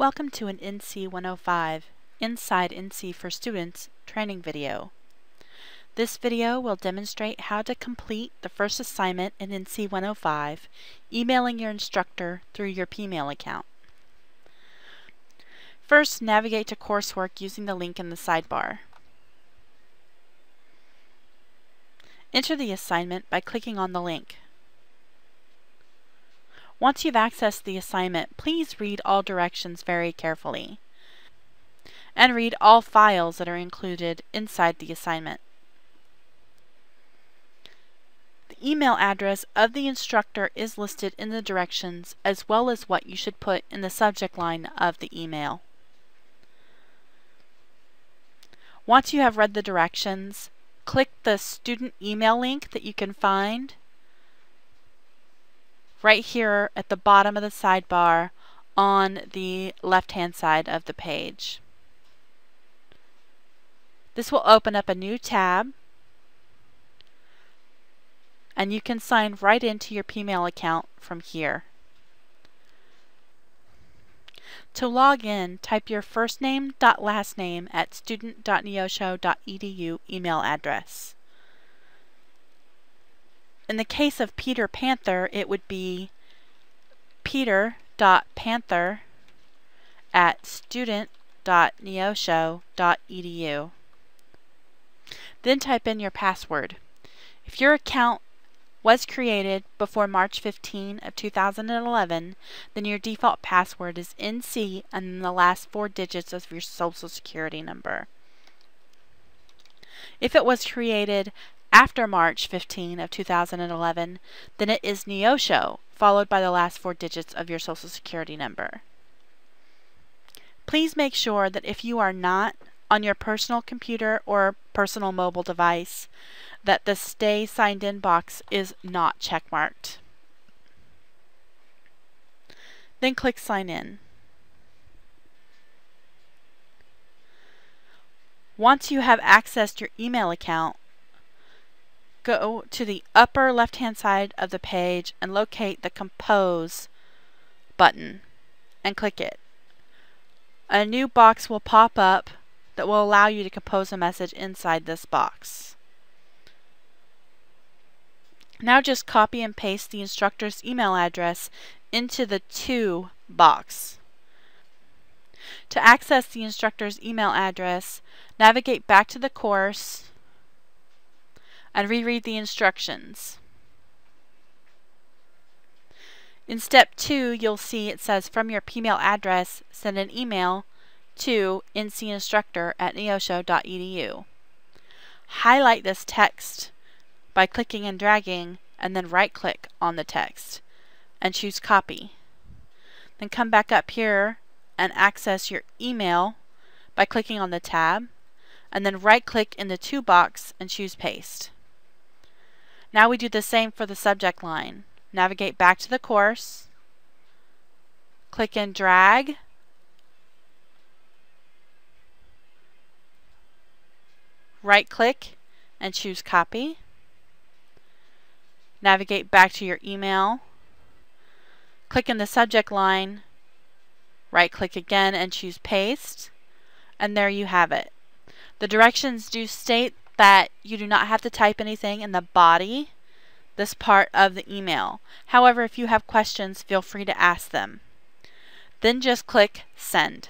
Welcome to an NC 105 Inside NC for Students training video. This video will demonstrate how to complete the first assignment in NC 105, emailing your instructor through your Pmail account. First, navigate to coursework using the link in the sidebar. Enter the assignment by clicking on the link. Once you've accessed the assignment, please read all directions very carefully and read all files that are included inside the assignment. The email address of the instructor is listed in the directions as well as what you should put in the subject line of the email. Once you have read the directions, click the student email link that you can find right here at the bottom of the sidebar on the left hand side of the page. This will open up a new tab and you can sign right into your Pmail account from here. To log in, type your first name dot last name at student.neosho.edu email address. In the case of Peter Panther, it would be peter.panther at student.neosho.edu. Then type in your password. If your account was created before March 15 of 2011, then your default password is NC and then the last four digits of your social security number. If it was created after March 15 of 2011, then it is Neosho, followed by the last four digits of your social security number. Please make sure that if you are not on your personal computer or personal mobile device, that the Stay Signed In box is not checkmarked. Then click Sign In. Once you have accessed your email account, go to the upper left hand side of the page and locate the Compose button and click it. A new box will pop up that will allow you to compose a message inside this box. Now just copy and paste the instructor's email address into the To box. To access the instructor's email address, navigate back to the course and reread the instructions. In step 2, you'll see it says from your Pmail address, send an email to ncinstructor at neosho.edu. Highlight this text by clicking and dragging and then right click on the text and choose copy. Then come back up here and access your email by clicking on the tab and then right click in the to box and choose paste. Now we do the same for the subject line. Navigate back to the course, click and drag, right click and choose copy. Navigate back to your email, click in the subject line, right click again and choose paste, and there you have it. The directions do state that you do not have to type anything in the body, this part of the email. However, if you have questions, feel free to ask them. Then just click Send.